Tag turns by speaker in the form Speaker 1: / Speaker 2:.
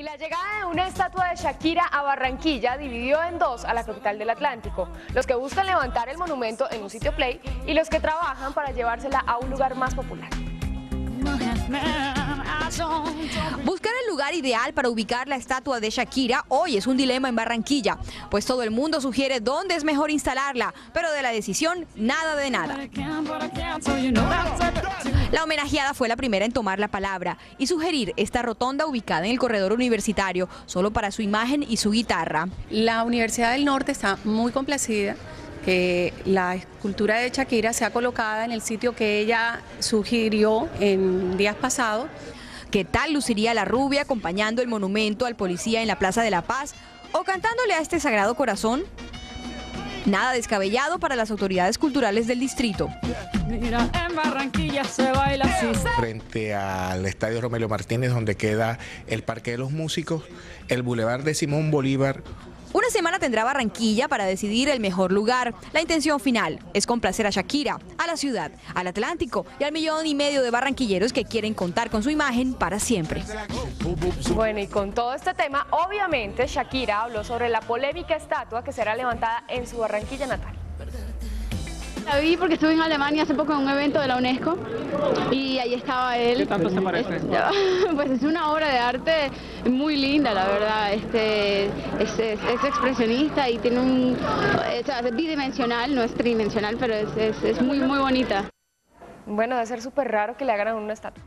Speaker 1: Y la llegada de una estatua de Shakira a Barranquilla dividió en dos a la capital del Atlántico. Los que buscan levantar el monumento en un sitio play y los que trabajan para llevársela a un lugar más popular.
Speaker 2: Lugar ideal para ubicar la estatua de Shakira hoy es un dilema en Barranquilla, pues todo el mundo sugiere dónde es mejor instalarla, pero de la decisión nada de nada. La homenajeada fue la primera en tomar la palabra y sugerir esta rotonda ubicada en el corredor universitario, solo para su imagen y su guitarra.
Speaker 3: La Universidad del Norte está muy complacida que la escultura de Shakira sea colocada en el sitio que ella sugirió en días pasados.
Speaker 2: ¿Qué tal luciría la rubia acompañando el monumento al policía en la Plaza de la Paz o cantándole a este sagrado corazón? Nada descabellado para las autoridades culturales del distrito.
Speaker 4: Mira, en Barranquilla se baila así.
Speaker 5: Frente al Estadio Romelio Martínez, donde queda el Parque de los Músicos, el Boulevard de Simón Bolívar,
Speaker 2: una semana tendrá Barranquilla para decidir el mejor lugar. La intención final es complacer a Shakira, a la ciudad, al Atlántico y al millón y medio de barranquilleros que quieren contar con su imagen para siempre.
Speaker 1: Bueno, y con todo este tema, obviamente Shakira habló sobre la polémica estatua que será levantada en su Barranquilla natal.
Speaker 6: La vi porque estuve en Alemania hace poco en un evento de la UNESCO y ahí estaba él.
Speaker 4: ¿Qué tanto se parece?
Speaker 6: pues es una obra de arte muy linda, la verdad. Este, es, es, expresionista y tiene un... Es, bidimensional, no es tridimensional, pero es, es muy, muy bonita.
Speaker 1: Bueno, debe ser súper raro que le hagan una estatua.